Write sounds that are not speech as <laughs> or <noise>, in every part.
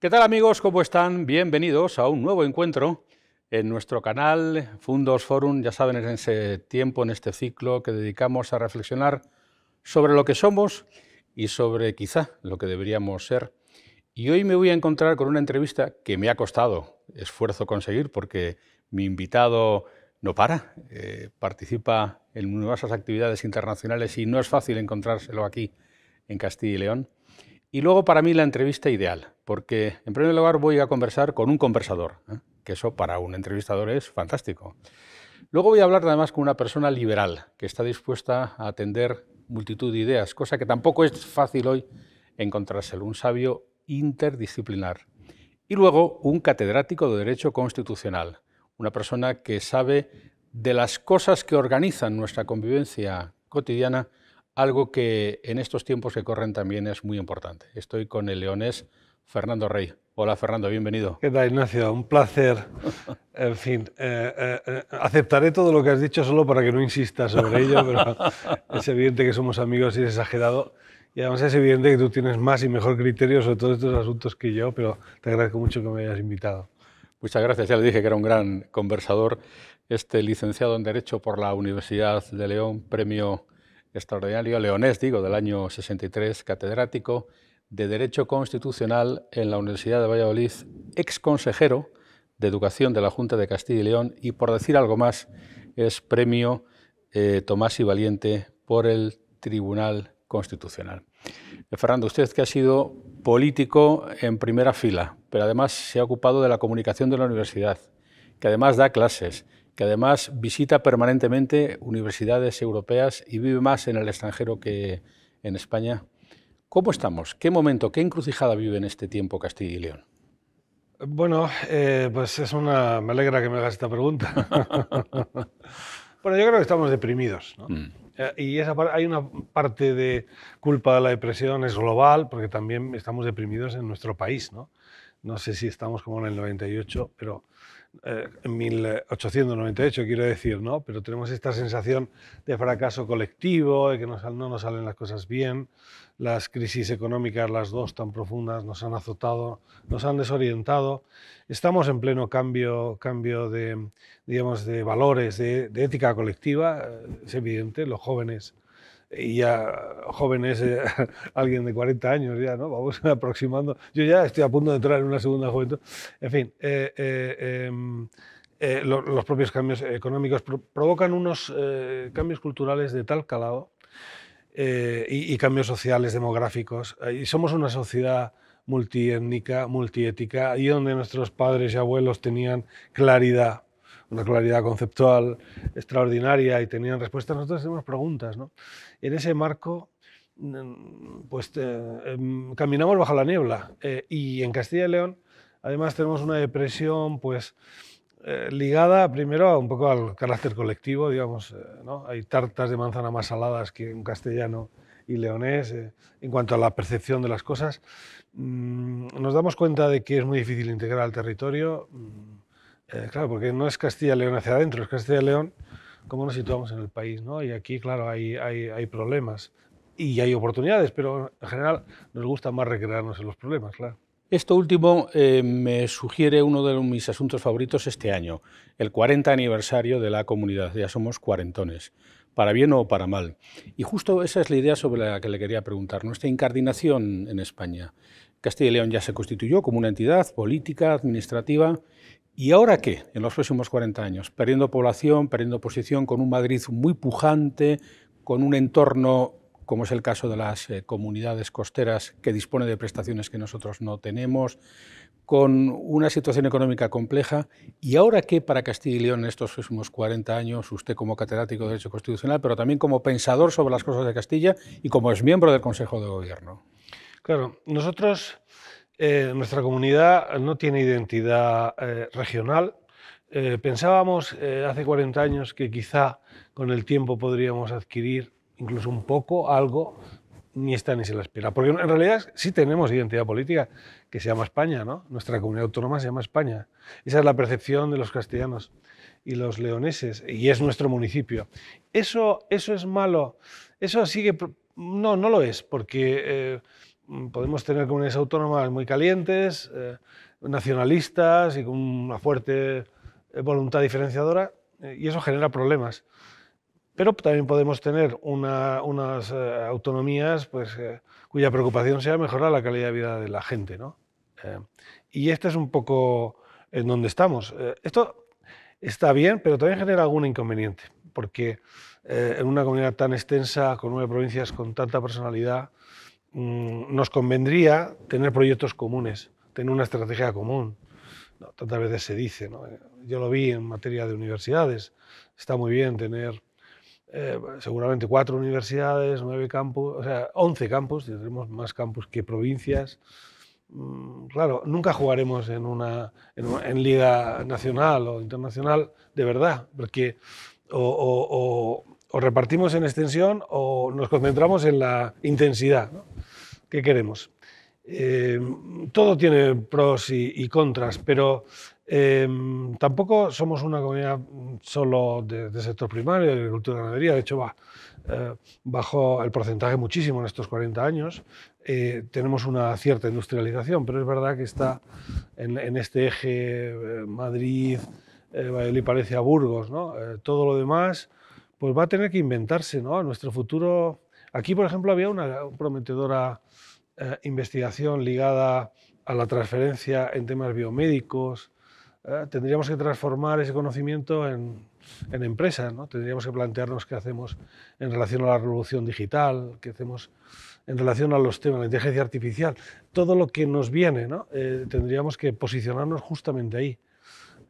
¿Qué tal amigos? ¿Cómo están? Bienvenidos a un nuevo encuentro en nuestro canal Fundos Forum. Ya saben, en ese tiempo, en este ciclo que dedicamos a reflexionar sobre lo que somos y sobre quizá lo que deberíamos ser. Y hoy me voy a encontrar con una entrevista que me ha costado esfuerzo conseguir porque mi invitado no para, eh, participa en numerosas actividades internacionales y no es fácil encontrárselo aquí en Castilla y León. Y luego para mí la entrevista ideal, porque en primer lugar voy a conversar con un conversador, ¿eh? que eso para un entrevistador es fantástico. Luego voy a hablar además con una persona liberal, que está dispuesta a atender multitud de ideas, cosa que tampoco es fácil hoy encontrárselo, un sabio interdisciplinar. Y luego un catedrático de Derecho Constitucional, una persona que sabe de las cosas que organizan nuestra convivencia cotidiana algo que en estos tiempos que corren también es muy importante. Estoy con el leonés Fernando Rey. Hola Fernando, bienvenido. ¿Qué tal Ignacio? Un placer. <laughs> En fin, eh, eh, eh, aceptaré todo lo que has dicho solo para que no insistas sobre ello, <laughs> pero es evidente que somos amigos y es exagerado. Y además es evidente que tú tienes más y mejor criterio sobre todos estos asuntos que yo, pero te agradezco mucho que me hayas invitado. Muchas gracias. Ya le dije que era un gran conversador. Este licenciado en Derecho por la Universidad de León, premio extraordinario leonés, digo, del año 63, catedrático de Derecho Constitucional en la Universidad de Valladolid, ex consejero de Educación de la Junta de Castilla y León y, por decir algo más, es premio eh, Tomás y Valiente por el Tribunal Constitucional. Eh, Fernando, usted que ha sido político en primera fila, pero además se ha ocupado de la comunicación de la universidad, que además da clases, que además visita permanentemente universidades europeas y vive más en el extranjero que en España. ¿Cómo estamos? ¿Qué momento, qué encrucijada vive en este tiempo Castilla y León? Bueno, eh, pues es una. Me alegra que me hagas esta pregunta. <laughs> bueno, yo creo que estamos deprimidos. ¿no? Mm. Eh, y esa, hay una parte de culpa de la depresión, es global, porque también estamos deprimidos en nuestro país. ¿no? no sé si estamos como en el 98, pero eh, en 1898 quiero decir, ¿no? Pero tenemos esta sensación de fracaso colectivo, de que no, no nos salen las cosas bien, las crisis económicas, las dos tan profundas, nos han azotado, nos han desorientado. Estamos en pleno cambio, cambio de, digamos, de valores, de, ética colectiva, es evidente, los jóvenes y ya jóvenes, eh, <laughs> alguien de 40 años ya, ¿no? Vamos <laughs> aproximando. Yo ya estoy a punto de entrar en una segunda juventud. En fin, eh, eh, em, los propios cambios económicos provocan unos cambios culturales de tal calado y, y, cambios sociales, demográficos. y somos una sociedad multiétnica, multiética, y donde nuestros padres y abuelos tenían claridad una claridad conceptual extraordinaria y tenían respuestas, nosotros tenemos preguntas. ¿no? En ese marco, mm, pues em, caminamos bajo la niebla. Eh, y en Castilla y León, además, tenemos una depresión, pues, eh, ligada primero un poco al carácter colectivo, digamos, eh, ¿no? Hay tartas de manzana más saladas que un castellano y leonés en cuanto a la percepción de las cosas. Mm, nos damos cuenta de que es muy difícil integrar al territorio. Mm, eh, claro, porque no es Castilla y León hacia adentro, es Castilla y León cómo nos situamos en el país, ¿no? Y aquí, claro, hay, hay, hay, problemas y hay oportunidades, pero en general nos gusta más recrearnos en los problemas, claro. Esto último eh, me sugiere uno de mis asuntos favoritos este año, el 40 aniversario de la comunidad. Ya somos cuarentones, para bien o para mal. Y justo esa es la idea sobre la que le quería preguntar. Nuestra incardinación en España. Castilla y León ya se constituyó como una entidad política, administrativa, ¿Y ahora qué? En los próximos 40 años, perdiendo población, perdiendo posición, con un Madrid muy pujante, con un entorno, como es el caso de las eh, comunidades costeras, que dispone de prestaciones que nosotros no tenemos, con una situación económica compleja. ¿Y ahora qué para Castilla y León en estos próximos 40 años, usted como catedrático de Derecho Constitucional, pero también como pensador sobre las cosas de Castilla y como es miembro del Consejo de Gobierno? Claro, nosotros eh, nuestra comunidad no tiene identidad eh, regional. Eh, pensábamos hace 40 años que quizá con el tiempo podríamos adquirir incluso un poco, algo, ni está ni se la espera. Porque en realidad sí tenemos identidad política que se llama España, ¿no? Nuestra comunidad autónoma se llama España. Esa es la percepción de los castellanos y los leoneses, y es nuestro municipio. ¿Eso, eso es malo? Eso sigue... No, no lo es, porque podemos tener comunidades autónomas muy calientes, nacionalistas y con una fuerte voluntad diferenciadora, y eso genera problemas. Pero también podemos tener unas autonomías pues, cuya preocupación sea mejorar la calidad de vida de la gente. ¿no? y este es un poco en donde estamos. esto está bien, pero también genera algún inconveniente, porque eh, en una comunidad tan extensa, con nueve provincias, con tanta personalidad, mm, nos convendría tener proyectos comunes, tener una estrategia común. tantas veces se dice, yo lo vi en materia de universidades, está muy bien tener eh, seguramente cuatro universidades, nueve campus, o sea, once campus, tendremos más campus que provincias. Mm, claro, nunca jugaremos en una en, liga nacional o internacional de verdad, porque o, repartimos en extensión o nos concentramos en la intensidad. ¿Qué queremos? Eh, todo tiene pros y, contras, pero eh, tampoco somos una comunidad solo de, sector primario, de agricultura y ganadería. De hecho, va, eh, bajó el porcentaje muchísimo en estos 40 años. Eh, tenemos una cierta industrialización, pero es verdad que está en, este eje eh, Madrid, Valladolid, Palencia, Burgos, ¿no? todo lo demás, pues va a tener que inventarse, ¿no? Nuestro futuro... Aquí, por ejemplo, había una prometedora investigación ligada a la transferencia en temas biomédicos. tendríamos que transformar ese conocimiento en, en empresas. ¿no? Tendríamos que plantearnos qué hacemos en relación a la revolución digital, qué hacemos en relación a los temas la inteligencia artificial. Todo lo que nos viene, ¿no? Eh, tendríamos que posicionarnos justamente ahí.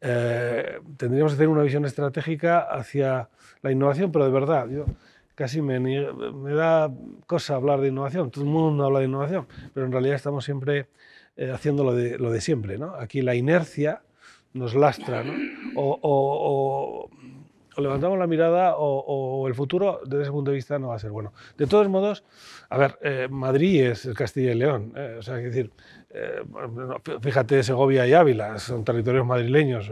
Eh, tendríamos que tener una visión estratégica hacia la innovación, pero de verdad, yo casi me, me, da cosa hablar de innovación, todo el mundo habla de innovación, pero en realidad estamos siempre eh, haciendo lo de, lo de siempre. ¿no? Aquí la inercia nos lastra, ¿no? o, levantamos la mirada o, el futuro desde ese punto de vista no va a ser bueno. De todos modos, a ver, eh, Madrid es el Castilla y León, eh, o sea, es decir, eh, fíjate, Segovia y Ávila son territorios madrileños,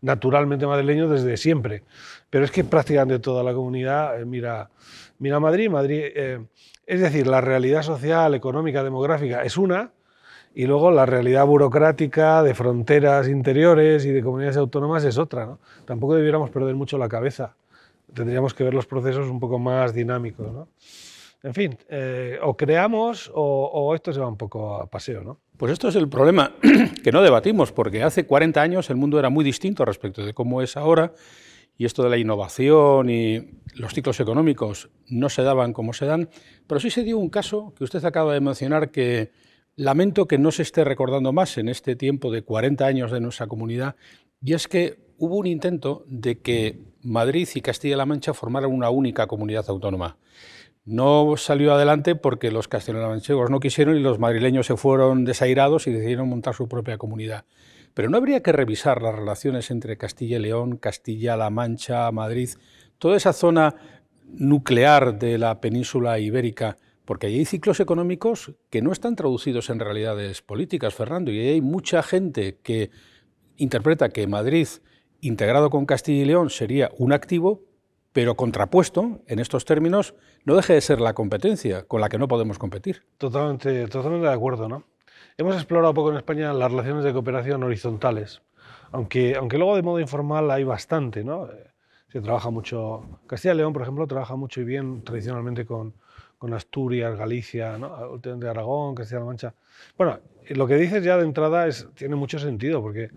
naturalmente madrileños desde siempre, pero es que prácticamente toda la comunidad mira, mira Madrid, Madrid, es decir, la realidad social, económica, demográfica es una, y luego la realidad burocrática de fronteras interiores y de comunidades autónomas es otra. ¿no? Tampoco debiéramos perder mucho la cabeza. Tendríamos que ver los procesos un poco más dinámicos. ¿no? En fin, eh, o creamos o, esto se va un poco a paseo. ¿no? Pues esto es el problema <clears throat> que no debatimos, porque hace 40 años el mundo era muy distinto respecto de cómo es ahora, y esto de la innovación y los ciclos económicos no se daban como se dan, pero sí se dio un caso que usted acaba de mencionar que Lamento que no se esté recordando más en este tiempo de 40 años de nuestra comunidad, y es que hubo un intento de que Madrid y Castilla-La Mancha formaran una única comunidad autónoma. No salió adelante porque los castellano-manchegos no quisieron y los madrileños se fueron desairados y decidieron montar su propia comunidad. Pero no habría que revisar las relaciones entre Castilla y León, Castilla-La Mancha, Madrid, toda esa zona nuclear de la península ibérica porque hay ciclos económicos que no están traducidos en realidades políticas, Fernando, y hay mucha gente que interpreta que Madrid, integrado con Castilla y León, sería un activo, pero contrapuesto, en estos términos, no deje de ser la competencia con la que no podemos competir. Totalmente, totalmente de acuerdo, ¿no? Hemos explorado poco en España las relaciones de cooperación horizontales, aunque, aunque luego de modo informal hay bastante, ¿no? Se trabaja mucho, Castilla y León, por ejemplo, trabaja mucho y bien tradicionalmente con, con Asturias, Galicia, ¿no? de Aragón, Castilla-La Mancha. Bueno, lo que dices ya de entrada es, tiene mucho sentido, porque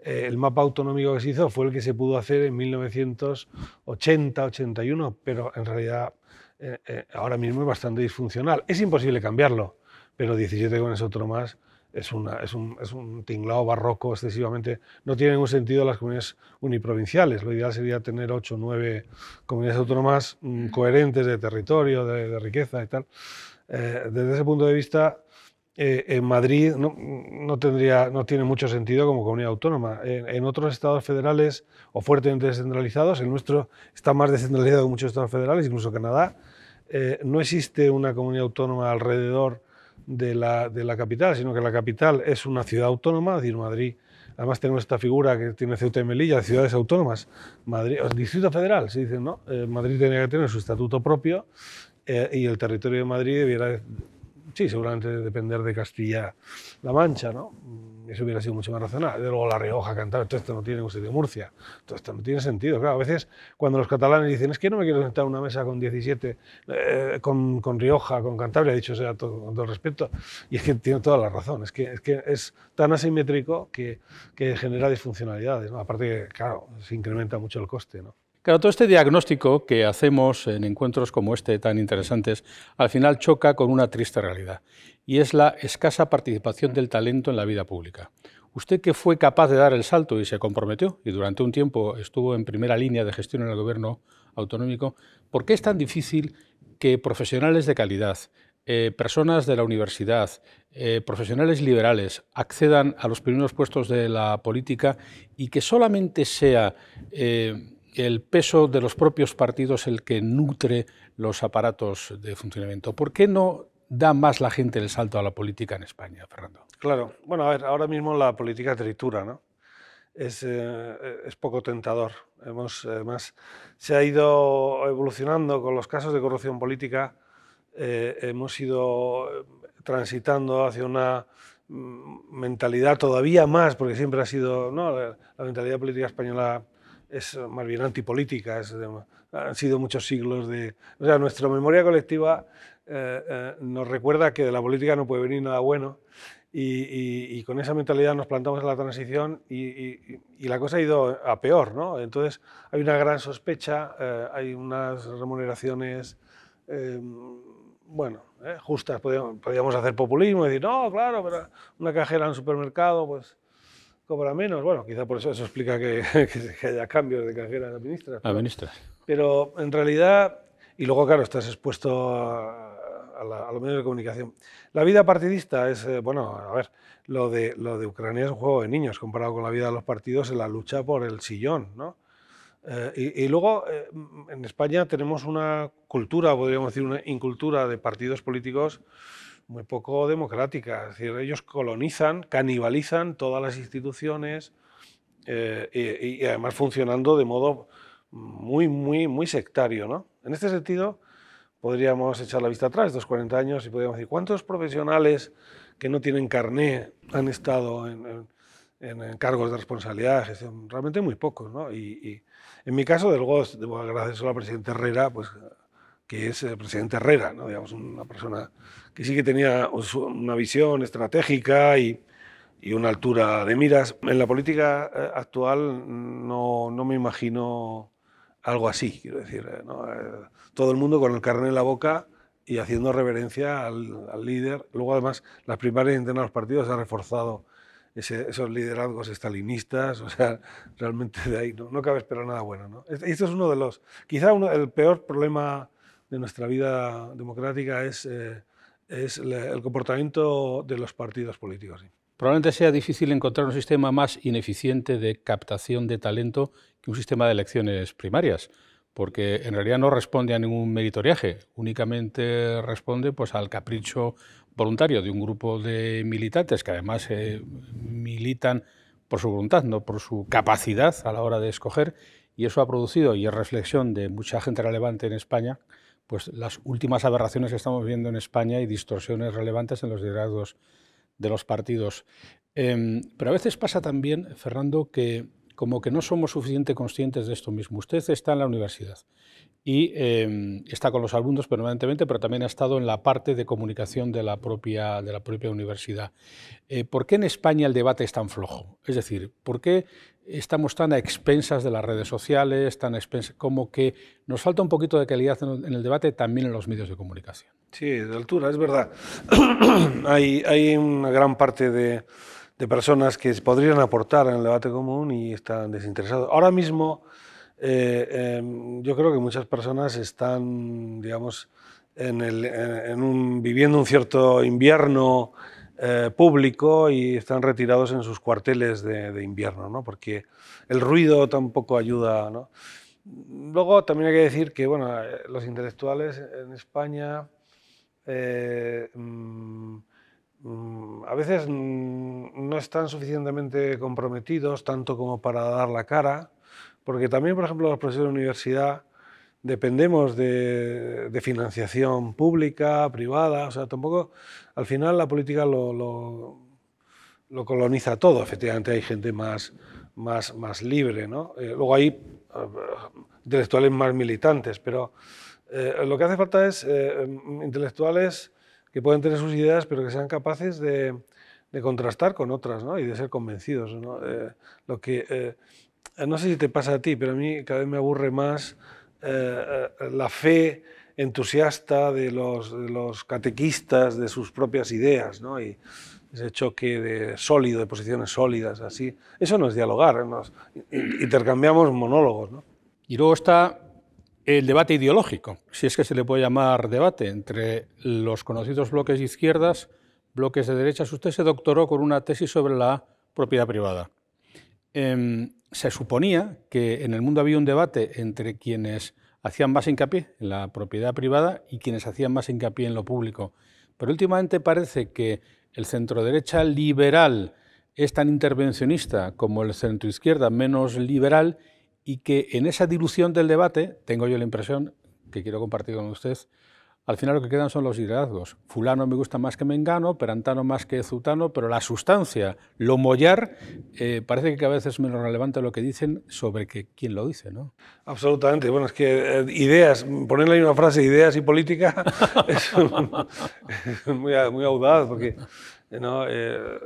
eh, el mapa autonómico que se hizo fue el que se pudo hacer en 1980-81, pero en realidad eh, eh, ahora mismo es bastante disfuncional. Es imposible cambiarlo, pero 17 con ese otro más es, una, es, un, es un tinglado barroco excesivamente. No tiene ningún sentido las comunidades uniprovinciales. Lo ideal sería tener ocho o nueve comunidades autónomas mm, coherentes de territorio, de, riqueza y tal. Eh, desde ese punto de vista, eh, en Madrid no, no, tendría, no tiene mucho sentido como comunidad autónoma. En, otros estados federales o fuertemente descentralizados, el nuestro está más descentralizado que muchos estados federales, incluso Canadá, eh, no existe una comunidad autónoma alrededor de la, de la, capital, sino que la capital es una ciudad autónoma, es decir, Madrid. Además tenemos esta figura que tiene Ceuta y Melilla, de ciudades autónomas. Madrid, Distrito Federal, se dice, ¿no? Eh, Madrid tenía que tener su estatuto propio eh, y el territorio de Madrid debiera sí, seguramente depender de Castilla-La Mancha, ¿no? Eso hubiera sido mucho más racional. De luego La Rioja, Cantabria, todo esto no tiene usted de Murcia. Todo esto no tiene sentido. Claro, a veces cuando los catalanes dicen, es que no me quiero sentar a una mesa con 17, eh, con, con, Rioja, con Cantabria, dicho sea todo, con todo respeto, y es que tiene toda la razón. Es que es, que es tan asimétrico que, que genera disfuncionalidades. ¿no? Aparte claro, se incrementa mucho el coste. ¿no? Claro, todo este diagnóstico que hacemos en encuentros como este tan interesantes, al final choca con una triste realidad, y es la escasa participación del talento en la vida pública. Usted que fue capaz de dar el salto y se comprometió, y durante un tiempo estuvo en primera línea de gestión en el gobierno autonómico, ¿por qué es tan difícil que profesionales de calidad, eh, personas de la universidad, eh, profesionales liberales accedan a los primeros puestos de la política y que solamente sea eh, el peso de los propios partidos el que nutre los aparatos de funcionamiento. ¿Por qué no da más la gente el salto a la política en España, Fernando? Claro, bueno, a ver, ahora mismo la política tritura, ¿no? Es, eh, poco tentador. Hemos, además, se ha ido evolucionando con los casos de corrupción política, eh, hemos ido transitando hacia una mm, mentalidad todavía más, porque siempre ha sido, ¿no? la mentalidad política española es más bien antipolítica, es han sido muchos siglos de... O sea, nuestra memoria colectiva eh, eh, nos recuerda que de la política no puede venir nada bueno y, con esa mentalidad nos plantamos en la transición y, la cosa ha ido a peor, ¿no? Entonces hay una gran sospecha, eh, hay unas remuneraciones, bueno, justas, podríamos, podríamos, hacer populismo y decir, no, claro, pero una cajera en un supermercado, pues cobra menos. Bueno, quizá por eso eso explica que, <laughs> que haya cambios de carrera a ministras. A ministras. Pero en realidad, y luego, claro, estás expuesto a, a, los medios de comunicación. La vida partidista es, eh, bueno, a ver, lo de, lo de Ucrania es un juego de niños comparado con la vida de los partidos en la lucha por el sillón, ¿no? Eh, y, luego, eh, en España tenemos una cultura, podríamos decir, una incultura de partidos políticos muy poco democrática. Es decir, ellos colonizan, canibalizan todas las instituciones eh, y, además funcionando de modo muy, muy, muy sectario. ¿no? En este sentido, podríamos echar la vista atrás, estos 40 años, y podríamos decir, ¿cuántos profesionales que no tienen carné han estado en, cargos de responsabilidad? Realmente muy pocos. ¿no? Y, en mi caso, del GOS, debo agradecer a la presidenta Herrera, pues que es el presidente Herrera, ¿no? digamos, una persona que sí que tenía una visión estratégica y, y una altura de miras. En la política eh, actual no, no me imagino algo así, quiero decir. Eh, ¿no? Eh, todo el mundo con el carne en la boca y haciendo reverencia al, líder. Luego, además, las primarias internas de los partidos han reforzado esos liderazgos estalinistas, <laughs> o sea, realmente de ahí no, no cabe esperar nada bueno. ¿no? Esto es uno de los, quizá uno, el peor problema de nuestra vida democrática es, eh, es el comportamiento de los partidos políticos. Probablemente sea difícil encontrar un sistema más ineficiente de captación de talento que un sistema de elecciones primarias, porque en realidad no responde a ningún meritoriaje, únicamente responde pues, al capricho voluntario de un grupo de militantes que además eh, militan por su voluntad, no por su capacidad a la hora de escoger, y eso ha producido, y es reflexión de mucha gente relevante en España, pues las últimas aberraciones que estamos viendo en España y distorsiones relevantes en los liderazgos de los partidos. Em, pero a veces pasa también, Fernando, que como que no somos suficientemente conscientes de esto mismo. Usted está en la universidad y em, está con los alumnos permanentemente, pero también ha estado en la parte de comunicación de la propia, de la propia universidad. Eh, ¿Por qué en España el debate es tan flojo? Es decir, ¿por qué estamos tan a expensas de las redes sociales, tan como que nos falta un poquito de calidad en el debate también en los medios de comunicación? Sí, de altura, es verdad. <clears throat> hay, hay una gran parte de, de personas que podrían aportar en el debate común y están desinteresados. Ahora mismo eh, em, yo creo que muchas personas están, digamos, en en un, viviendo un cierto invierno eh, público y están retirados en sus cuarteles de, invierno, ¿no? porque el ruido tampoco ayuda. ¿no? Luego también hay que decir que bueno, los intelectuales en España eh, mm, mm, a veces mm, no están suficientemente comprometidos tanto como para dar la cara porque también, por ejemplo, los profesores de universidad dependemos de, financiación pública, privada, o sea, tampoco, al final la política lo, lo, coloniza todo, efectivamente hay gente más, más, más libre, ¿no? Eh, luego hay intelectuales más militantes, pero lo que hace falta es intelectuales que pueden tener sus ideas, pero que sean capaces de, de contrastar con otras ¿no? y de ser convencidos. ¿no? Eh, lo que, eh, no sé si te pasa a ti, pero a mí cada vez me aburre más eh, la fe entusiasta de los, catequistas de sus propias ideas ¿no? y ese choque de sólido, de posiciones sólidas, así. Eso no es dialogar, intercambiamos monólogos. ¿no? Y luego está el debate ideológico, si es que se le puede llamar debate, entre los conocidos bloques de izquierdas bloques de derechas, usted se doctoró con una tesis sobre la propiedad privada. Em, se suponía que en el mundo había un debate entre quienes hacían más hincapié en la propiedad privada y quienes hacían más hincapié en lo público. Pero últimamente parece que el centro-derecha liberal es tan intervencionista como el centro-izquierda menos liberal y que en esa dilución del debate, tengo yo la impresión, que quiero compartir con usted, al final lo que quedan son los liderazgos. Fulano me gusta más que Mengano, Perantano más que Zutano, pero la sustancia, lo mollar, eh, parece que a veces es menos relevante lo que dicen sobre que, quién lo dice. ¿no? Absolutamente. Bueno, es que eh, ideas, ponerle ahí una frase, ideas y política, <laughs> es, muy, muy, audaz, porque ¿no? Eh,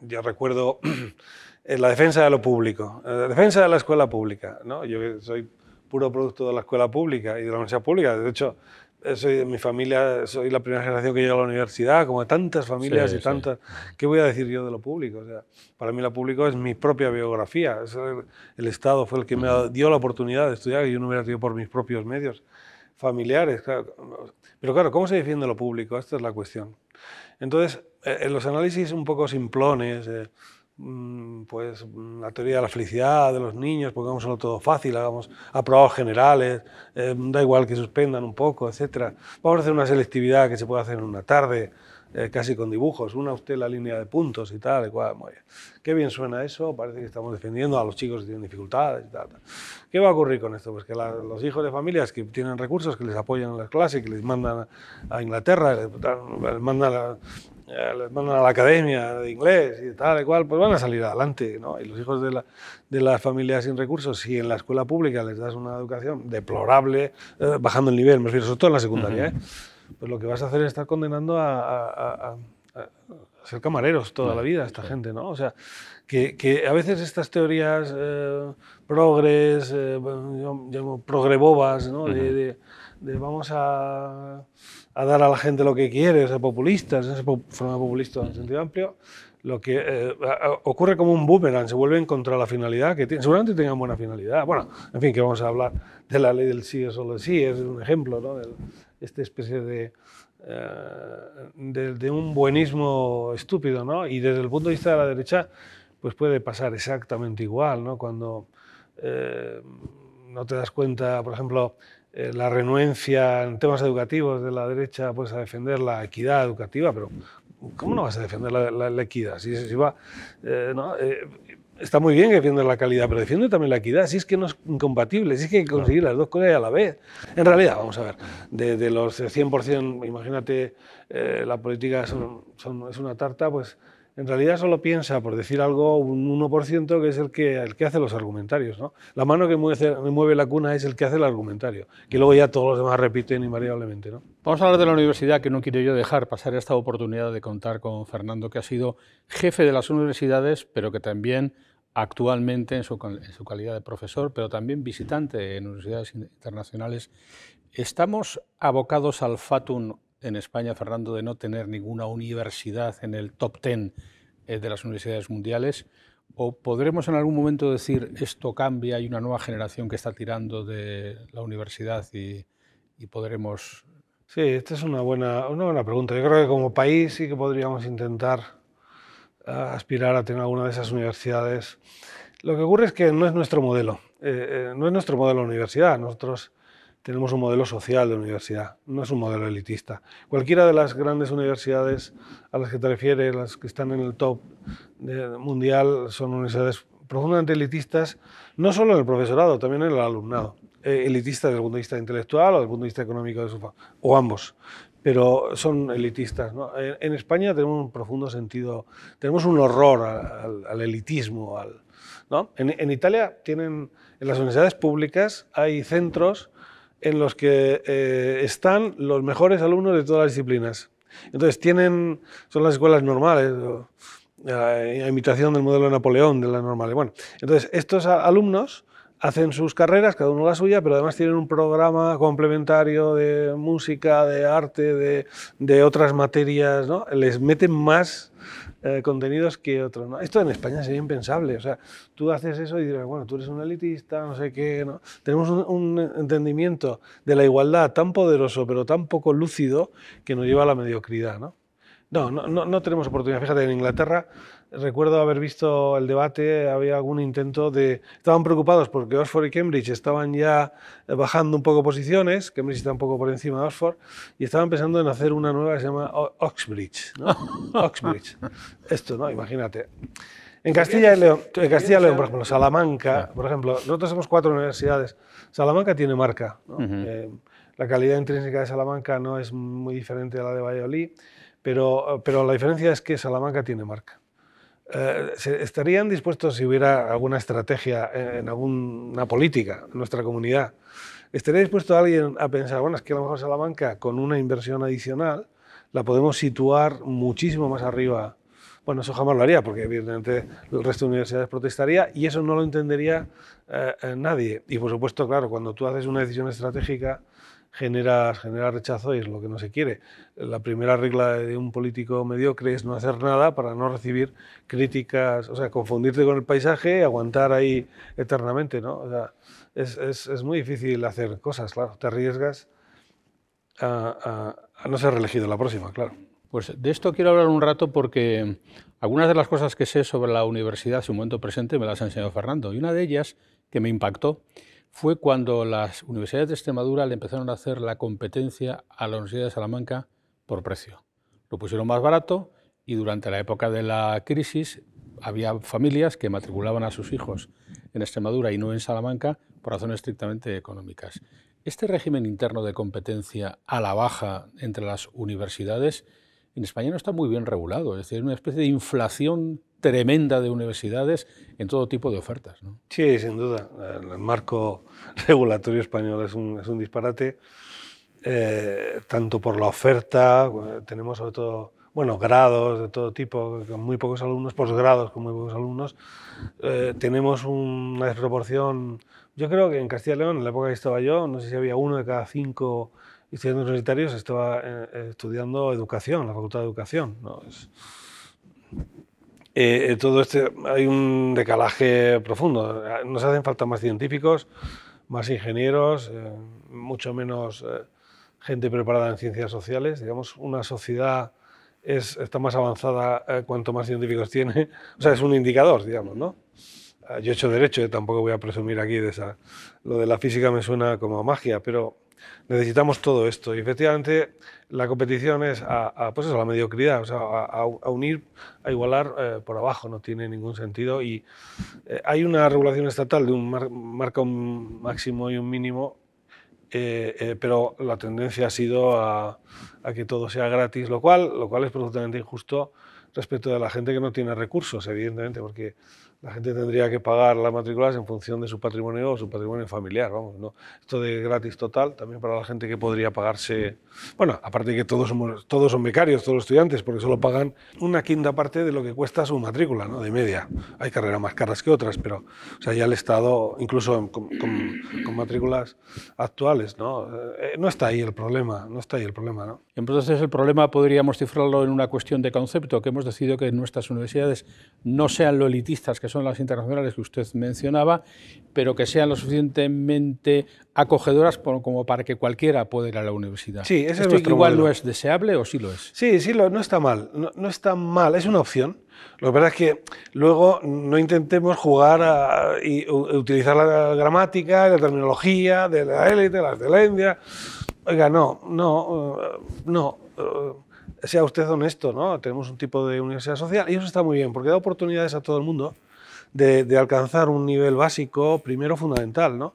yo recuerdo <clears throat> la defensa de lo público, la defensa de la escuela pública. ¿no? Yo soy puro producto de la escuela pública y de la universidad pública. De hecho, soy, mi familia, soy la primera generación que llega a la universidad, como de tantas familias y tantas. ¿Qué voy a decir yo de lo público? O sea, para mí lo público es mi propia biografía. el, Estado fue el que me dio la oportunidad de estudiar y yo no hubiera tenido por mis propios medios familiares. Pero claro, ¿cómo se defiende lo público? Esta es la cuestión. Entonces, eh, en los análisis un poco simplones, eh, pues mm, la teoría de la felicidad de los niños, pongámoslo todo fácil, hagamos aprobados generales, eh, da igual que suspendan un poco, etc. Vamos a hacer una selectividad que se puede hacer en una tarde, eh, casi con dibujos, una usted la línea de puntos y tal, y cual. Qué bien suena eso, parece que estamos defendiendo a los chicos que tienen dificultades y tal. ¿Qué va a ocurrir con esto? Pues que los hijos de familias que tienen recursos, que les apoyan en las clases, que les mandan a Inglaterra, les, mandan a, les mandan a la academia de inglés y tal y cual, pues van a salir adelante. ¿no? Y los hijos de, la, de las familias sin recursos, si en la escuela pública les das una educación deplorable, eh, bajando el nivel, me refiero sobre todo en la secundaria, ¿eh? pues lo que vas a hacer es estar condenando a, ser camareros toda la vida esta gente, ¿no? O sea, que, que a veces estas teorías progres, yo llamo progrebobas, ¿no? de, vamos a, dar a la gente lo que quiere, ser populistas, esa forma populista en sentido amplio, lo que eh, ocurre como un boomerang, se vuelven contra la finalidad que. Seguramente tengan buena finalidad. Bueno, en fin, que vamos a hablar de la ley del sí o solo sí, es un ejemplo, ¿no? De esta especie de, eh, de, un buenismo estúpido, ¿no? Y desde el punto de vista de la derecha, pues puede pasar exactamente igual, ¿no? Cuando eh, no te das cuenta, por ejemplo, eh, la renuencia en temas educativos de la derecha pues, a defender la equidad educativa, pero ¿cómo no vas a defender la, equidad? Si, va, eh, eh, está muy bien que defiendas la calidad, pero defiende también la equidad. Si es que no es incompatible, si es que hay que conseguir las dos cosas a la vez. En realidad, vamos a ver, de, los 100%, imagínate, la política es una tarta, pues en realidad solo piensa, por decir algo, un 1% que es el que, el que hace los argumentarios. ¿no? La mano que mueve, mueve, la cuna es el que hace el argumentario, que luego ya todos los demás repiten invariablemente. ¿no? Vamos a hablar de la universidad, que no quiero yo dejar pasar esta oportunidad de contar con Fernando, que ha sido jefe de las universidades, pero que también actualmente en su, en su calidad de profesor, pero también visitante en universidades internacionales. Estamos abocados al fatum en España, Fernando, de no tener ninguna universidad en el top ten eh, de las universidades mundiales? ¿O podremos en algún momento decir esto cambia, hay una nueva generación que está tirando de la universidad y, podremos... Sí, esta es una buena, una buena pregunta. Yo creo que como país sí que podríamos intentar eh, aspirar a tener alguna de esas universidades. Lo que ocurre es que no es nuestro modelo, eh, no es nuestro modelo de universidad. Nosotros tenemos un modelo social de universidad, no es un modelo elitista. Cualquiera de las grandes universidades a las que te refieres, las que están en el top mundial, son universidades profundamente elitistas, no solo en el profesorado, también en el alumnado. eh, elitistas desde el punto de vista intelectual o desde el punto de vista económico de su o ambos pero son elitistas. ¿no? En, España tenemos un profundo sentido, tenemos un horror al, elitismo. Al, ¿no? en, Italia tienen, en las universidades públicas hay centros en los que eh, están los mejores alumnos de todas las disciplinas. Entonces tienen, son las escuelas normales, a imitación del modelo de Napoleón, de las normales. Bueno, entonces estos alumnos hacen sus carreras, cada uno la suya, pero además tienen un programa complementario de música, de arte, de, de otras materias, ¿no? Les meten más eh, contenidos que otros. Esto en España sería impensable. O sea, tú haces eso y dirás, bueno, tú eres un elitista, no sé qué. Tenemos un, entendimiento de la igualdad tan poderoso, pero tan poco lúcido, que nos lleva a la mediocridad. ¿no? No, no, no, no tenemos oportunidad. Fíjate, en Inglaterra recuerdo haber visto el debate, había algún intento de... Estaban preocupados porque Oxford y Cambridge estaban ya bajando un poco posiciones, Cambridge está un poco por encima de Oxford, y estaban pensando en hacer una nueva que se llama Oxbridge. ¿no? <laughs> Oxbridge. Esto, ¿no? Imagínate. En Castilla y León, en Castilla y León, por ejemplo, Salamanca, por ejemplo, nosotros somos cuatro universidades. Salamanca tiene marca. Eh, la calidad intrínseca de Salamanca no es muy diferente a la de Valladolid, pero, pero la diferencia es que Salamanca tiene marca. Eh, ¿estarían dispuestos, si hubiera alguna estrategia en, alguna política en nuestra comunidad, estaría dispuesto alguien a pensar, bueno, es que a lo mejor Salamanca con una inversión adicional la podemos situar muchísimo más arriba? Bueno, eso jamás lo haría, porque evidentemente el resto de universidades protestaría y eso no lo entendería eh, nadie. Y por supuesto, claro, cuando tú haces una decisión estratégica, genera, genera rechazo y es lo que no se quiere. La primera regla de un político mediocre es no hacer nada para no recibir críticas, o sea, confundirte con el paisaje y aguantar ahí eternamente, ¿no? O sea, es, es, es muy difícil hacer cosas, claro, te arriesgas a, no ser reelegido la próxima, claro. Pues de esto quiero hablar un rato porque algunas de las cosas que sé sobre la universidad, su momento presente, me las ha enseñado Fernando. Y una de ellas que me impactó fue cuando las universidades de Extremadura le empezaron a hacer la competencia a la Universidad de Salamanca por precio. Lo pusieron más barato y durante la época de la crisis había familias que matriculaban a sus hijos en Extremadura y no en Salamanca por razones estrictamente económicas. Este régimen interno de competencia a la baja entre las universidades en España no está muy bien regulado, es decir, es una especie de inflación tremenda de universidades en todo tipo de ofertas. ¿no? Sí, sin duda. El marco <laughs> regulatorio español es un, es un disparate, eh, tanto por la oferta, tenemos sobre todo bueno, grados de todo tipo, con muy pocos alumnos, posgrados con muy pocos alumnos. Eh, tenemos una desproporción, yo creo que en Castilla y León, en la época que estaba yo, no sé si había uno de cada cinco estudiantes universitarios estaba eh, estudiando educación, la Facultad de Educación. ¿no? Es, eh, todo este hay un decalaje profundo. Nos hacen falta más científicos, más ingenieros, eh, mucho menos eh, gente preparada en ciencias sociales. Digamos, una sociedad es, está más avanzada cuanto más científicos tiene. <laughs> O sea, es un indicador, digamos, ¿no? Yo he hecho derecho, tampoco voy a presumir aquí de esa. Lo de la física me suena como magia, pero necesitamos todo esto. Y efectivamente, la competición es a, pues eso, a la mediocridad, o sea, a, unir, a igualar eh, por abajo, no tiene ningún sentido. Y eh, hay una regulación estatal de un marca un máximo y un mínimo, eh, pero la tendencia ha sido a, que todo sea gratis, lo cual, lo cual es absolutamente injusto respecto de la gente que no tiene recursos, evidentemente, porque la gente tendría que pagar las matrículas en función de su patrimonio o su patrimonio familiar. Vamos, ¿no? Esto de gratis total, también para la gente que podría pagarse. Bueno, aparte de que todos, somos, todos son becarios, todos los estudiantes, porque solo pagan una quinta parte de lo que cuesta su matrícula, ¿no? de media. Hay carreras más caras que otras, pero o sea, ya el Estado, incluso con, con, matrículas actuales, ¿no? Eh, no está ahí el problema, no está ahí el problema. ¿no? Entonces, el problema podríamos cifrarlo en una cuestión de concepto, que hemos decidido que nuestras universidades no sean lo elitistas que son las internacionales que usted mencionaba, pero que sean lo suficientemente acogedoras como para que cualquiera pueda ir a la universidad. Sí, ese es igual no es deseable o sí lo es. Sí, sí, no está mal, no, está mal, es una opción. Lo que pasa es que luego no intentemos jugar y utilizar la gramática, la terminología de la élite, las de la India. Oiga, no, no, no sea usted honesto, ¿no? Tenemos un tipo de universidad social y eso está muy bien, porque da oportunidades a todo el mundo de, alcanzar un nivel básico, primero fundamental, ¿no?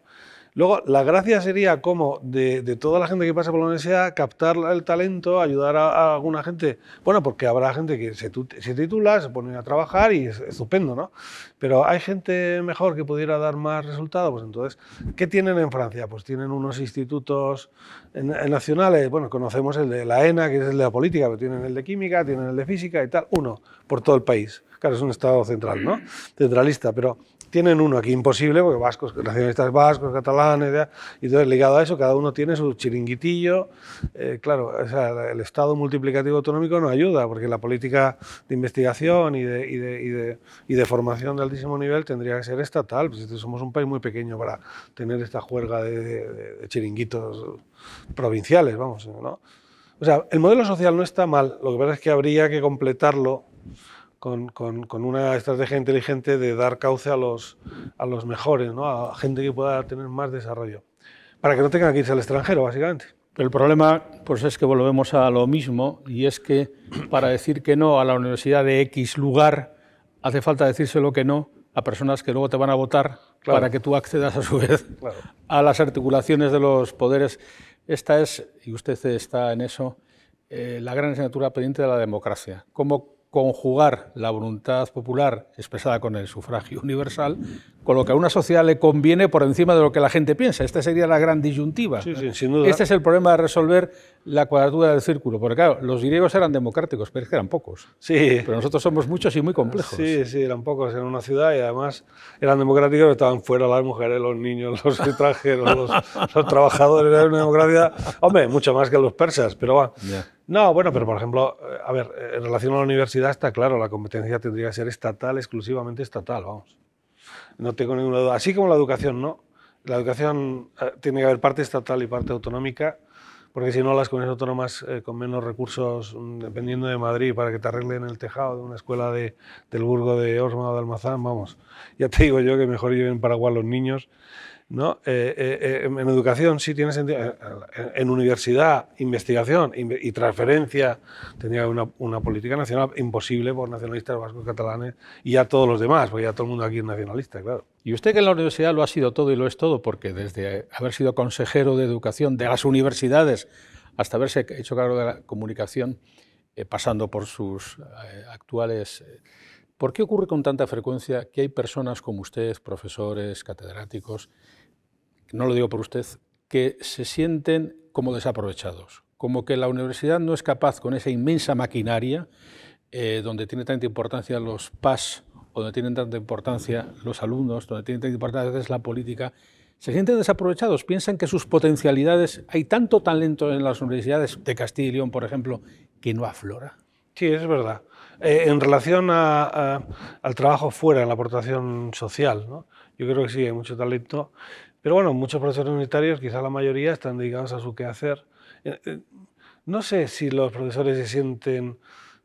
Luego, la gracia sería como de, toda la gente que pasa por la universidad, captar el talento, ayudar a, alguna gente. Bueno, porque habrá gente que se, titula, se pone a trabajar y es estupendo, ¿no? Pero hay gente mejor que pudiera dar más resultados, pues entonces, ¿qué tienen en Francia? Pues tienen unos institutos nacionales, bueno, conocemos el de la ENA, que es el de la política, pero tienen el de química, tienen el de física y tal, uno por todo el país. Claro, es un Estado central, ¿no? Centralista, pero tienen uno aquí imposible, porque vascos, nacionalistas vascos, catalanes, y entonces ligado a eso, cada uno tiene su chiringuitillo. Eh, claro, el Estado multiplicativo autonómico no ayuda, porque la política de investigación y de, y de, y de, formación de altísimo nivel tendría que ser estatal. Pues este, somos un país muy pequeño para tener esta juerga de, chiringuitos provinciales, vamos, ¿no? O sea, el modelo social no está mal, lo que pasa es que habría que completarlo con, con, una estrategia inteligente de dar cauce a los, a los mejores, ¿no? a gente que pueda tener más desarrollo, para que no tengan que irse al extranjero, básicamente. El problema pues, es que volvemos a lo mismo, y es que para decir que no a la universidad de X lugar, hace falta decírselo que no a personas que luego te van a votar para que tú accedas a su vez a las articulaciones de los poderes. Esta es, y usted está en eso, eh, la gran asignatura pendiente de la democracia. Cómo conjugar la voluntad popular expresada con el sufragio universal con lo que a una sociedad le conviene por encima de lo que la gente piensa. Esta sería la gran disyuntiva. Este es el problema de resolver la cuadratura del círculo, porque claro, los griegos eran democráticos, pero es que eran pocos. Sí. Pero nosotros somos muchos y muy complejos. Sí, sí, eran pocos en una ciudad y además eran democráticos, estaban fuera las mujeres, los niños, los <laughs> extranjeros, los, trabajadores. Era una democracia, hombre, mucho más que los persas, pero bueno. No, bueno, pero por ejemplo, eh, a ver, en relación a la universidad está claro, la competencia tendría que ser estatal, exclusivamente estatal, vamos. No tengo ninguna duda. Así como la educación, ¿no? La educación eh, tiene que haber parte estatal y parte autonómica, porque si no las comunidades autónomas eh, con menos recursos, mm, dependiendo de Madrid, para que te arreglen el tejado de una escuela de, del Burgo de Osma o de Almazán, vamos, ya te digo yo que mejor lleven Paraguay los niños ¿no? Eh, eh, eh, en educación sí tiene sentido. En, universidad, investigación y transferencia tenía una, una, política nacional imposible por nacionalistas vascos, catalanes y a todos los demás, porque ya todo el mundo aquí es nacionalista, claro. Y usted que en la universidad lo ha sido todo y lo es todo, porque desde haber sido consejero de educación de las universidades hasta haberse hecho cargo de la comunicación, pasando por sus actuales... ¿Por qué ocurre con tanta frecuencia que hay personas como usted, profesores, catedráticos, no lo digo por usted, que se sienten como desaprovechados, como que la universidad no es capaz con esa inmensa maquinaria eh, donde tiene tanta importancia los PAS, donde tienen tanta importancia los alumnos, donde tiene tanta importancia la política, se sienten desaprovechados, piensan que sus potencialidades, hay tanto talento en las universidades de Castilla y León, por ejemplo, que no aflora. Sí, es verdad. Eh, en relación al trabajo fuera, en la aportación social, ¿no? yo creo que sí, hay mucho talento, pero bueno, muchos profesores universitarios, quizá la mayoría, están dedicados a su quehacer. Eh, eh, no sé si los profesores se sienten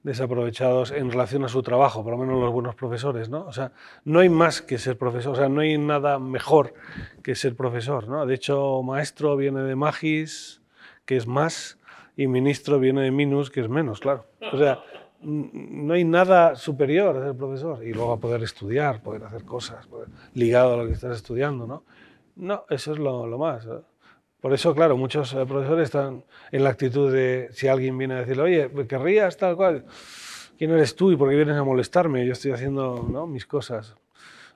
desaprovechados en relación a su trabajo, por lo menos los buenos profesores, ¿no? O sea, no hay más que ser profesor, o sea, no hay nada mejor que ser profesor, ¿no? De hecho, maestro viene de magis, que es más, y ministro viene de minus, que es menos, claro. O sea, no hay nada superior a ser profesor y luego a poder estudiar, poder hacer cosas, ligado a lo que estás estudiando, ¿no? No, eso es lo, más. ¿eh? Por eso, claro, muchos eh, profesores están en la actitud de si alguien viene a decirle, oye, querrías tal cual, ¿quién eres tú y por qué vienes a molestarme? Yo estoy haciendo mis cosas.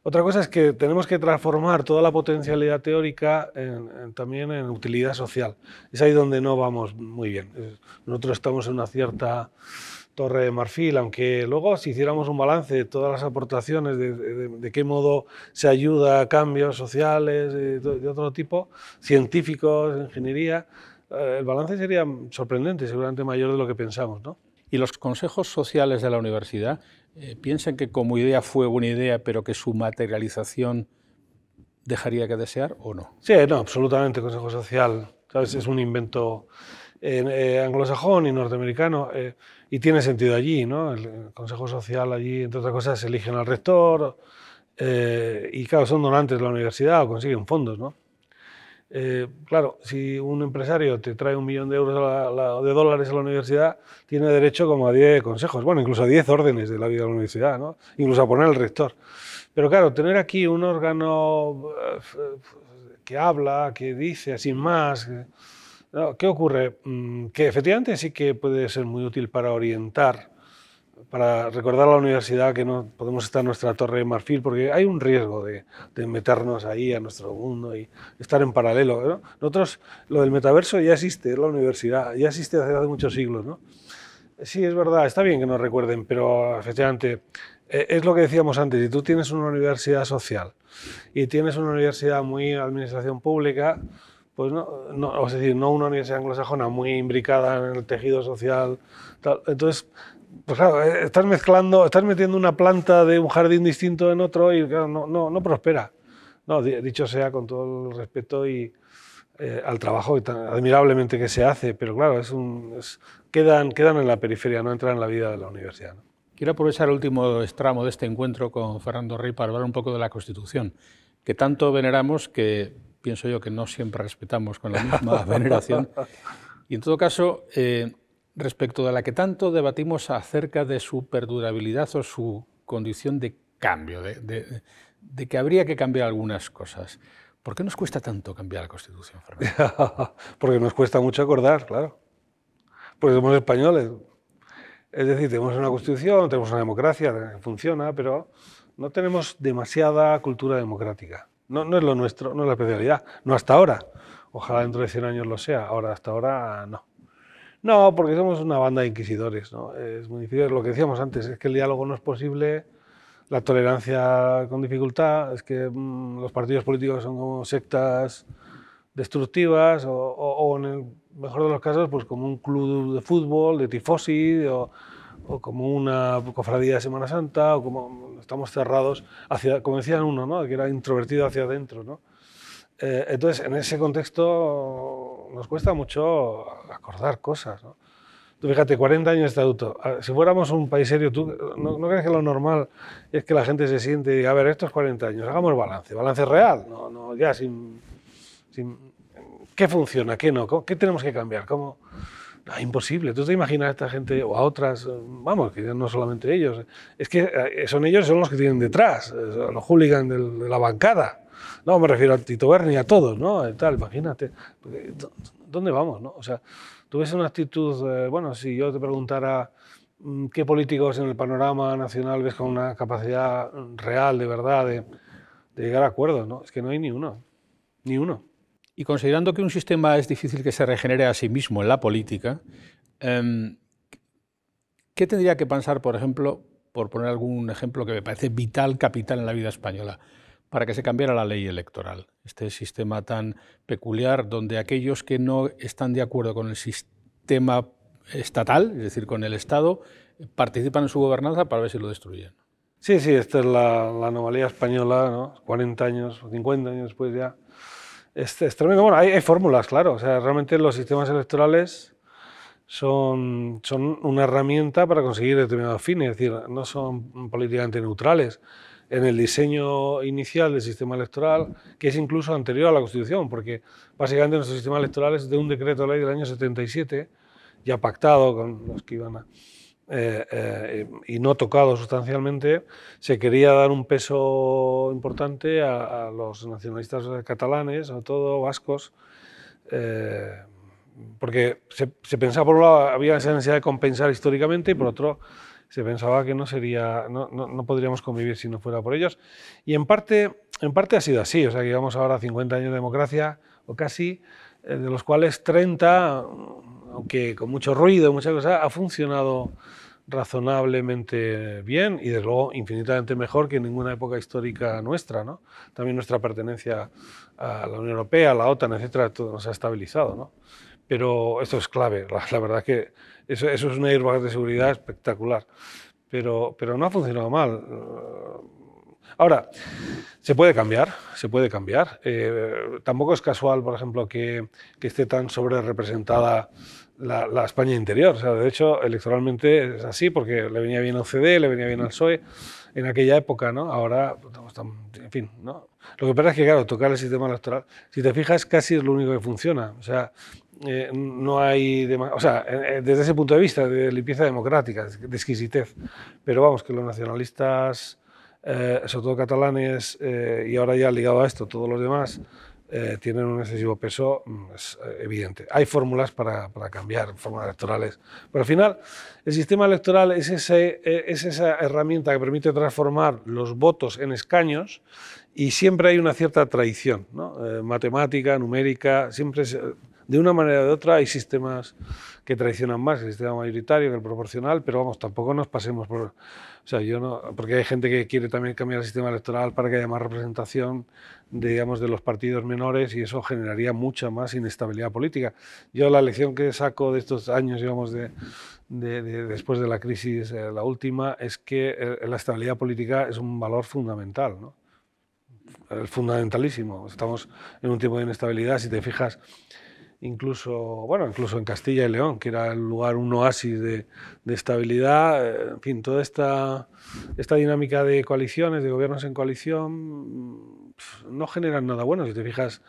Otra cosa es que tenemos que transformar toda la potencialidad teórica también en utilidad social. Es ahí donde no vamos muy bien. Nosotros estamos en una cierta Torre de Marfil, aunque luego si hiciéramos un balance de todas las aportaciones, de, qué modo se ayuda a cambios sociales de, otro tipo, científicos, ingeniería, eh, el balance sería sorprendente, seguramente mayor de lo que pensamos. ¿no? ¿Y los consejos sociales de la universidad eh, piensan que como idea fue buena idea, pero que su materialización dejaría que desear o no? Sí, no, absolutamente. Consejo social ¿sabes? es un invento eh, anglosajón y norteamericano. Y tiene sentido allí, ¿no? El, Consejo Social allí, entre otras cosas, eligen al rector eh, y, claro, son donantes de la universidad o consiguen fondos, ¿no? Eh, claro, si un empresario te trae un millón de euros de dólares a la universidad, tiene derecho como a 10 consejos, bueno, incluso a 10 órdenes de la vida de la universidad, ¿no? incluso a poner el rector. Pero claro, tener aquí un órgano eh, que habla, que dice, así más... ¿Qué ocurre? Mm, que efectivamente sí que puede ser muy útil para orientar, para recordar a la universidad que no podemos estar en nuestra torre de marfil, porque hay un riesgo de, meternos ahí a nuestro mundo y estar en paralelo. Nosotros, lo del metaverso ya existe, en la universidad, ya existe hace, hace muchos siglos. ¿no? Sí, es verdad, está bien que nos recuerden, pero efectivamente e, es lo que decíamos antes, si tú tienes una universidad social y tienes una universidad muy administración pública, pues no, es decir, no una universidad anglosajona muy imbricada en el tejido social, entonces, pues claro, eh, estás mezclando, estás metiendo una planta de un jardín distinto en otro y claro, no, no, prospera. No, dicho sea con todo el respeto y eh, al trabajo admirablemente que se hace, pero claro, es un, quedan, quedan en la periferia, no entran en la vida de la universidad. Quiero aprovechar el último tramo de este encuentro con Fernando Rey para hablar un poco de la Constitución, que tanto veneramos que pienso yo que no siempre respetamos con la misma <laughs> veneración. Y en todo caso, eh, respecto de la que tanto debatimos acerca de su perdurabilidad o su condición de cambio, de, que habría que cambiar algunas cosas. ¿Por qué nos cuesta tanto cambiar la Constitución, Fernando? <laughs> Porque nos cuesta mucho acordar, claro. Porque somos españoles. Es decir, tenemos una Constitución, tenemos una democracia funciona, pero no tenemos demasiada cultura democrática. No, no es lo nuestro, no es la especialidad. No hasta ahora. Ojalá dentro de 100 años lo sea. Ahora, hasta ahora, no. No, porque somos una banda de inquisidores. ¿no? Es muy difícil. Lo que decíamos antes es que el diálogo no es posible, la tolerancia con dificultad, es que mm, los partidos políticos son como sectas destructivas o, en el mejor de los casos, pues como un club de fútbol, de tifosi o como una cofradía de Semana Santa, o como estamos cerrados hacia, como decían uno, ¿no? que era introvertido hacia adentro. ¿no? Eh, entonces, en ese contexto nos cuesta mucho acordar cosas. ¿no? Tú fíjate, 40 años de estatuto. Si fuéramos un país serio, ¿tú no, crees que lo normal es que la gente se siente y diga, a ver, estos 40 años, hagamos balance, balance real, no, no ya sin, sin... ¿Qué funciona? ¿Qué no? ¿Qué tenemos que cambiar? ¿Cómo? No, imposible. Tú te imaginas a esta gente o a otras, vamos, que no solamente ellos, es que eh, son ellos son los que tienen detrás, eh, los hooligans de la bancada. No, me refiero a Tito Berni, a todos, ¿no? Tal, imagínate. ¿Dónde vamos, no? O sea, tú ves una actitud, eh, bueno, si yo te preguntara mm, qué políticos en el panorama nacional ves con una capacidad real, de verdad, de, de llegar a acuerdos, ¿no? Es que no hay ni uno, ni uno. Y considerando que un sistema es difícil que se regenere a sí mismo en la política, em, ¿qué tendría que pasar, por ejemplo, por poner algún ejemplo que me parece vital, capital en la vida española, para que se cambiara la ley electoral? Este sistema tan peculiar donde aquellos que no están de acuerdo con el sistema estatal, es decir, con el Estado, participan en su gobernanza para ver si lo destruyen. Sí, sí, esta es la, la anomalía española, ¿no? 40 años, 50 años después ya es, tremendo. Bueno, hay, fórmulas, claro. O sea, realmente los sistemas electorales son, son una herramienta para conseguir determinados fines, es decir, no son políticamente neutrales. En el diseño inicial del sistema electoral, que es incluso anterior a la Constitución, porque básicamente nuestro sistema electoral es de un decreto de ley del año 77, ya pactado con los que iban a, eh, eh, y no tocado sustancialmente, se quería dar un peso importante a, los nacionalistas catalanes, sobre todo vascos, eh, porque se, pensaba, por un lado, había esa necesidad de compensar históricamente y por otro, se pensaba que no, sería, no, no, podríamos convivir si no fuera por ellos. Y en parte, en parte ha sido así, o sea, que llevamos ahora 50 años de democracia, o casi, de los cuales 30, aunque con mucho ruido, muchas cosas, ha funcionado razonablemente bien y desde luego infinitamente mejor que en ninguna época histórica nuestra. ¿no? También nuestra pertenencia a la Unión Europea, a la OTAN, etcétera, todo nos ha estabilizado. ¿no? Pero esto es clave, la, verdad es que eso, eso, es una airbag de seguridad espectacular, pero, pero no ha funcionado mal. Ahora, se puede cambiar, se puede cambiar. Eh, tampoco es casual, por ejemplo, que, que esté tan sobre representada la, España interior. O sea, de hecho, electoralmente es así, porque le venía bien al CD, le venía bien al PSOE en aquella época, ¿no? Ahora, pues, en fin, ¿no? Lo que pasa es que, claro, tocar el sistema electoral, si te fijas, casi es lo único que funciona. O sea, eh, no hay... O sea, eh, eh, desde ese punto de vista, de limpieza democrática, de exquisitez. Pero vamos, que los nacionalistas sobre todo catalanes, y ahora ya ligado a esto, todos los demás, eh, tienen un excesivo peso, mm, es eh, evidente. Hay fórmulas para, para, cambiar, fórmulas electorales, pero al final el sistema electoral es, ese, eh, es esa herramienta que permite transformar los votos en escaños y siempre hay una cierta traición, ¿no? matemática, numérica, siempre de una manera u de otra hay sistemas que traicionan más el sistema mayoritario que el proporcional, pero vamos, tampoco nos pasemos por... O sea, yo no... Porque hay gente que quiere también cambiar el sistema electoral para que haya más representación, digamos, de los partidos menores y eso generaría mucha más inestabilidad política. Yo la lección que saco de estos años, digamos, de, de, después de la crisis, eh, la última, es que eh, la estabilidad política es un valor fundamental, ¿no? Fundamentalísimo. Estamos en un tiempo de inestabilidad, si te fijas incluso, bueno, incluso en Castilla y León, que era el lugar, un oasis de, estabilidad. Eh, en fin, toda esta, esta dinámica de coaliciones, de gobiernos en coalición, no generan nada bueno. Si te fijas,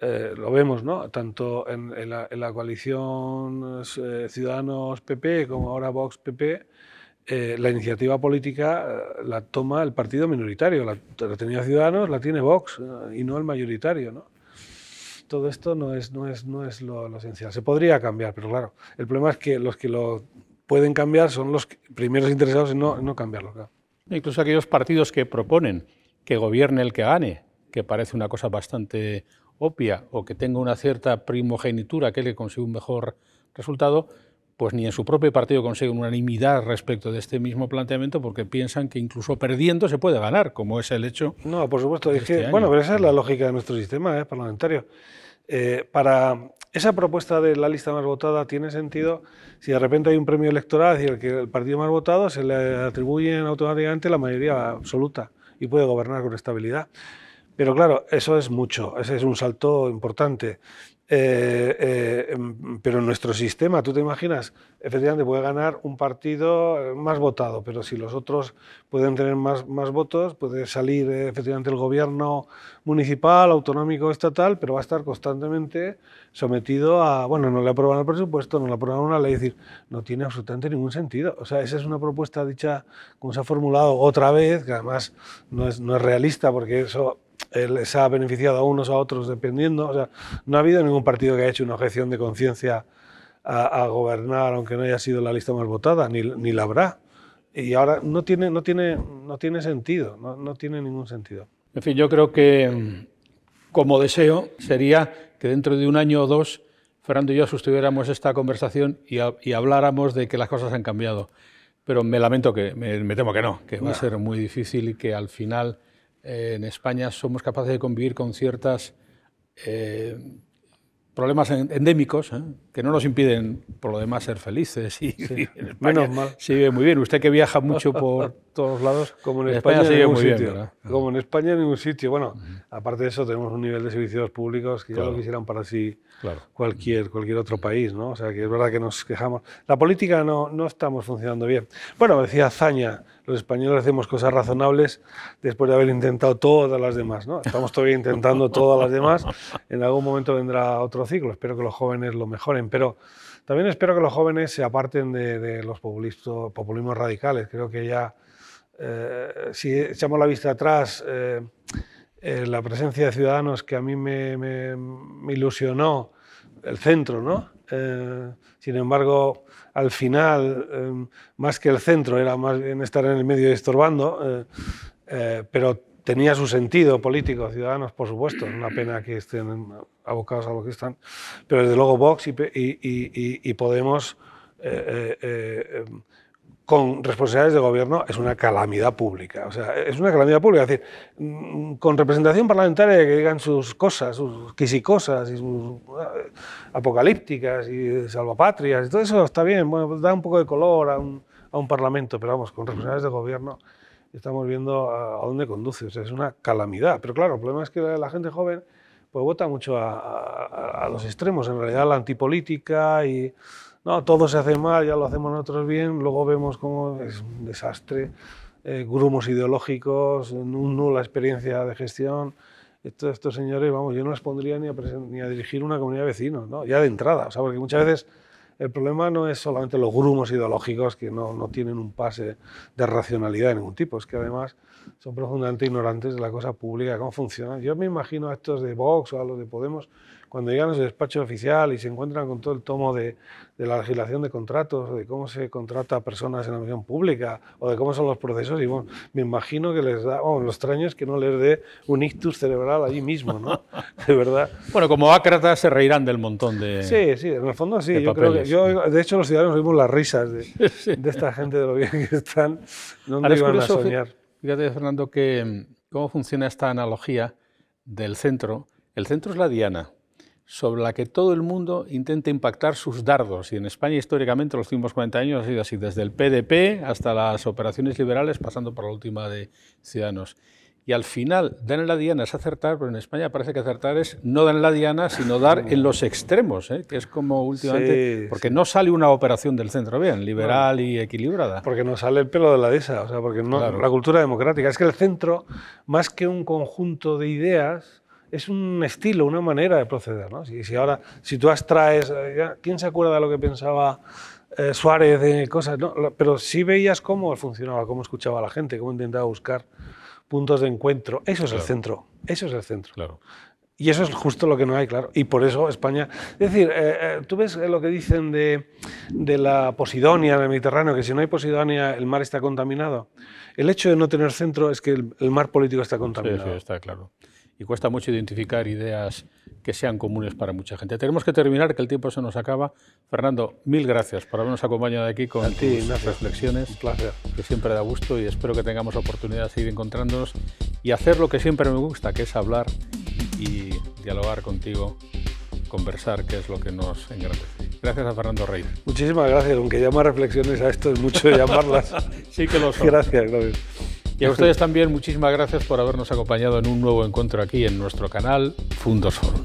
eh, lo vemos, ¿no? Tanto en, la, coalición eh, Ciudadanos-PP como ahora Vox-PP, la iniciativa política la toma el partido minoritario. La, la, tenía Ciudadanos, la tiene Vox y no el mayoritario, ¿no? Todo esto no es, no es, no es lo, esencial. Se podría cambiar, pero claro, el problema es que los que lo pueden cambiar son los primeros interesados en no, no cambiarlo. Incluso aquellos partidos que proponen que gobierne el que gane, que parece una cosa bastante obvia, o que tenga una cierta primogenitura que le consiga un mejor resultado, pues ni en su propio partido consiguen unanimidad respecto de este mismo planteamiento porque piensan que incluso perdiendo se puede ganar, como es el hecho. No, por supuesto. Es que, este bueno, pero esa es la lógica de nuestro sistema ¿eh? parlamentario. Eh, para esa propuesta de la lista más votada tiene sentido si de repente hay un premio electoral y el, que el partido más votado se le atribuye automáticamente la mayoría absoluta y puede gobernar con estabilidad. Pero claro, eso es mucho, ese es un salto importante. Eh, eh, em, pero nuestro sistema, tú te imaginas, efectivamente puede ganar un partido eh, más votado, pero si los otros pueden tener más, más votos, puede salir efectivamente el gobierno municipal, autonómico, estatal, pero va a estar constantemente sometido a, bueno, no le aprueban el presupuesto, no le aprueban una ley, es decir, no tiene absolutamente ningún sentido. O sea, esa es una propuesta dicha, como se ha formulado otra vez, que además no es, no es realista, porque eso les ha beneficiado a unos a otros dependiendo. O sea, no ha habido ningún partido que haya hecho una objeción de conciencia a, gobernar, aunque no haya sido la lista más votada, ni, ni la habrá. Y ahora no tiene, no tiene, no tiene sentido, no, no tiene ningún sentido. En fin, yo creo que mm, como deseo sería que dentro de un año o dos Fernando y yo sostuviéramos esta conversación y, y, habláramos de que las cosas han cambiado. Pero me lamento que, me, temo que no, que va a ser muy difícil y que al final eh, en España somos capaces de convivir con ciertas eh, problemas endémicos ¿eh? que no nos impiden, por lo demás, ser felices. Y, <laughs> en España se vive muy bien. Usted que viaja mucho por <laughs> todos lados, como en, España, se vive muy bien. Como en España en ningún sitio. Bueno, aparte de eso, tenemos un nivel de servicios públicos que ya lo quisieran para sí cualquier, cualquier otro país. ¿no? O sea, que es verdad que nos quejamos. La política no, no estamos funcionando bien. Bueno, decía Zaña, los españoles hacemos cosas razonables después de haber intentado todas las demás. ¿no? Estamos todavía intentando todas las demás. En algún momento vendrá otro ciclo. Espero que los jóvenes lo mejoren. Pero también espero que los jóvenes se aparten de, los populismos radicales. Creo que ya, eh, si echamos la vista atrás, eh, eh, la presencia de ciudadanos que a mí me, me ilusionó, el centro, ¿no? sin embargo, al final, em, más que el centro, era más bien estar en el medio y estorbando, eh, eh, pero tenía su sentido político, Ciudadanos, por supuesto, es una pena que estén abocados a lo que están, pero desde luego Vox y, y Podemos eh, em, con responsabilidades de gobierno es una calamidad pública. O sea, es una calamidad pública. Es decir, mm, con representación parlamentaria que digan sus cosas, sus quisicosas y sus eh, apocalípticas y salvapatrias y todo eso está bien, bueno, da un poco de color a un, a un parlamento, pero vamos, con responsabilidades de gobierno estamos viendo a, dónde conduce. O sea, es una calamidad. Pero claro, el problema es que la gente joven pues vota mucho a, a los extremos, en realidad la antipolítica y no, todo se hace mal, ya lo hacemos nosotros bien, luego vemos cómo es un desastre, eh, grumos ideológicos, nula experiencia de gestión. Estos, estos, señores, vamos, yo no les pondría ni a, ni a dirigir una comunidad de vecinos, ¿no? ya de entrada, o sea, porque muchas veces el problema no es solamente los grumos ideológicos que no, no tienen un pase de racionalidad de ningún tipo, es que además son profundamente ignorantes de la cosa pública, de cómo funciona. Yo me imagino a estos de Vox o a los de Podemos cuando llegan a su despacho oficial y se encuentran con todo el tomo de, de la legislación de contratos, o de cómo se contrata a personas en la misión pública, o de cómo son los procesos, y bueno, me imagino que les da, bueno, lo extraño es que no les dé un ictus cerebral allí mismo, ¿no? <laughs> De verdad. Bueno, como ácratas se reirán del montón de. Sí, sí, en el fondo sí. Yo creo que, yo, de hecho, los ciudadanos oímos las risas de, <laughs> de, esta gente de lo bien que están. No iban a soñar. Fíjate, Fernando, que cómo funciona esta analogía del centro. El centro es la diana sobre la que todo el mundo intenta impactar sus dardos. Y en España históricamente los últimos 40 años ha sido así, desde el PDP hasta las operaciones liberales, pasando por la última de Ciudadanos. Y al final, dar en la diana es acertar, pero en España parece que acertar es no dar en la diana, sino dar en los extremos, ¿eh? que es como últimamente, porque no sale una operación del centro bien, liberal y equilibrada. Porque no sale el pelo de la dehesa, o sea, porque no, la cultura democrática. Es que el centro, más que un conjunto de ideas, es un estilo, una manera de proceder. ¿no? Si, si ahora, si tú abstraes, eh, ¿quién se acuerda de lo que pensaba eh, Suárez de cosas? No, pero sí veías cómo funcionaba, cómo escuchaba a la gente, cómo intentaba buscar puntos de encuentro. Eso es el centro, eso es el centro. Claro. Y eso es justo lo que no hay, claro. Y por eso España... Es decir, eh, tú ves lo que dicen de, de la Posidonia en el Mediterráneo, que si no hay Posidonia el mar está contaminado. El hecho de no tener centro es que el, el mar político está contaminado. Sí, sí, está claro y cuesta mucho identificar ideas que sean comunes para mucha gente. Tenemos que terminar, que el tiempo se nos acaba. Fernando, mil gracias por habernos acompañado aquí con tus reflexiones, Un placer. que siempre da gusto y espero que tengamos oportunidad de seguir encontrándonos y hacer lo que siempre me gusta, que es hablar y dialogar contigo, conversar, que es lo que nos engrandece. Gracias a Fernando Rey. Muchísimas gracias, aunque llama reflexiones a esto es mucho <laughs> llamarlas. sí que lo son. Gracias, gracias. Y a ustedes también muchísimas gracias por habernos acompañado en un nuevo encuentro aquí en nuestro canal Fundos Forum.